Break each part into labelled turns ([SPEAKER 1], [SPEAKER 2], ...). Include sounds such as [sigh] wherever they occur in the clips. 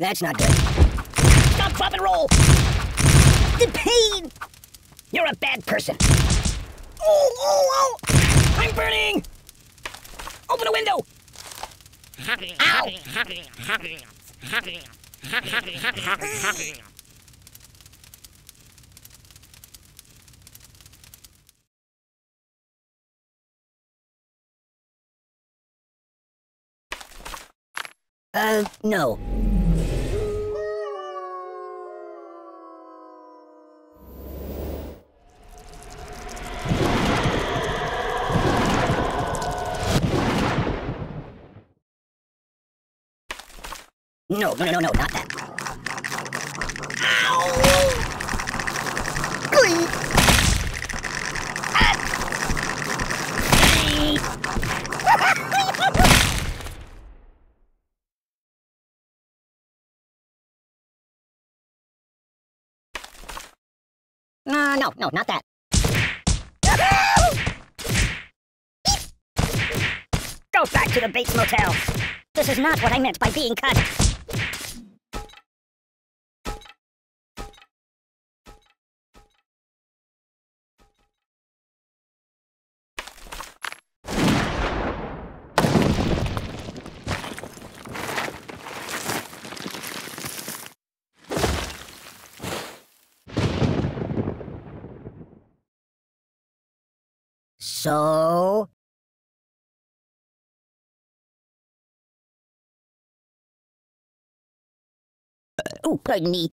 [SPEAKER 1] That's not good.
[SPEAKER 2] Stop, drop, and roll!
[SPEAKER 1] The pain!
[SPEAKER 2] You're a bad person. Oh, oh, oh! I'm burning! Open a window! Ow! [laughs]
[SPEAKER 1] Uh, no. No, no, no, no, no, not that. [laughs] Uh, no, no, not that.
[SPEAKER 2] Go back to the Bates Motel!
[SPEAKER 1] This is not what I meant by being cut. So, [laughs] Oh, pardon me.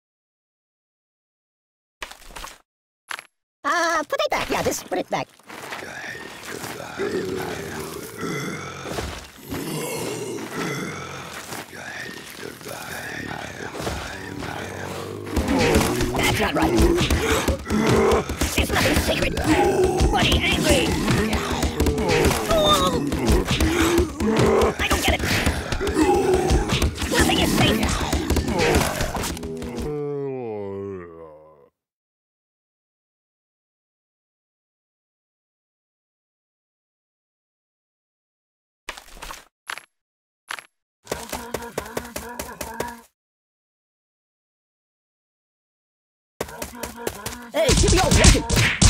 [SPEAKER 1] Uh, put it back. Yeah, just put it back.
[SPEAKER 2] That's not right! It's nothing sacred! Bloody
[SPEAKER 1] Hey, give me all bacon!